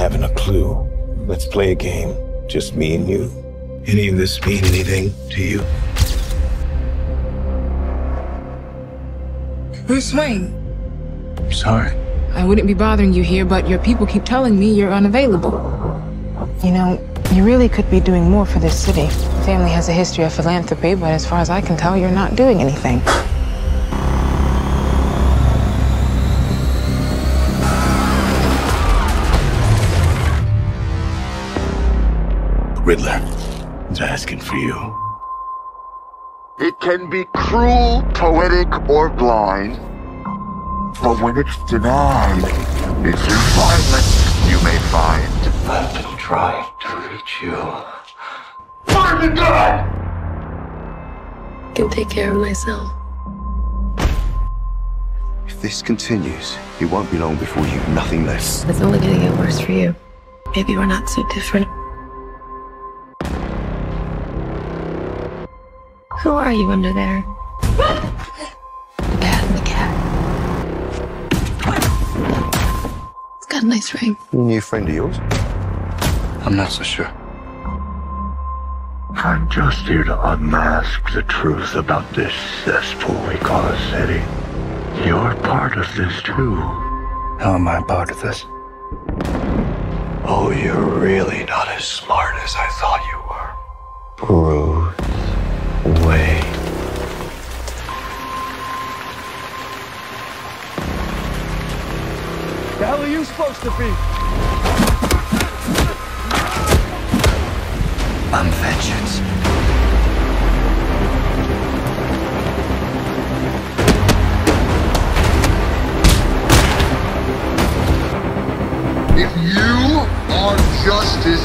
haven't a clue. Let's play a game. Just me and you. Any of this mean anything to you? Bruce Wayne, I'm sorry. I wouldn't be bothering you here, but your people keep telling me you're unavailable. You know, you really could be doing more for this city. Family has a history of philanthropy, but as far as I can tell, you're not doing anything. Riddler is asking for you. It can be cruel, poetic, or blind. But when it's denied, it's in violence you may find. I've been trying to reach you. Find the gun! can take care of myself. If this continues, it won't be long before you've nothing left. It's only gonna get worse for you. Maybe we're not so different. Who are you under there? The cat and the cat. It's got a nice ring. New friend of yours? I'm not so sure. I'm just here to unmask the truth about this cesspool we call a city. You're part of this too. How am I part of this? Oh, you're really not as smart as I thought you were. Bruce you supposed to be? I'm vengeance. If you are justice,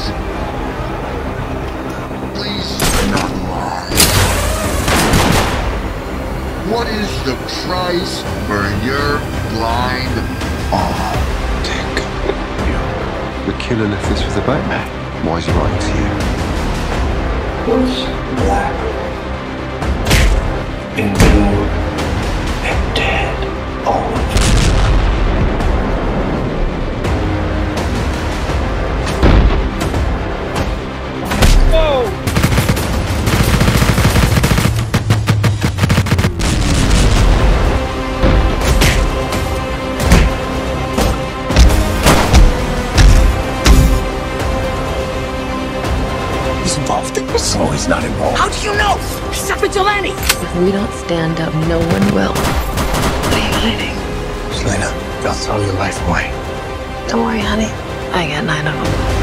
please not lie. What is the price for your blind eye? The killer left this with the Batman. Why is he writing to you? Black. Endured and He's involved in this. Oh, he's not involved. How do you know? He's a vigilante. If we don't stand up, no one will. What are you hiding? Selina, don't throw your life away. Don't worry, honey. I got nine of them.